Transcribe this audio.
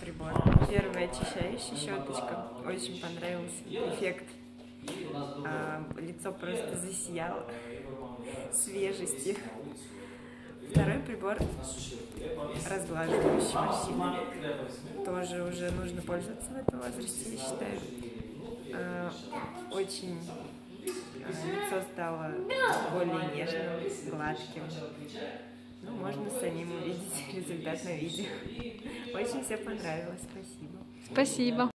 прибор. Первая очищающая щеточка. Очень понравился эффект. А, лицо просто засияло свежестью. Второй прибор разглаживающий морщины. Тоже уже нужно пользоваться в этом возрасте, я считаю. А, очень а, лицо стало более нежным, гладким. Ну, можно самим увидеть результат на видео. Очень все понравилось, спасибо. Спасибо.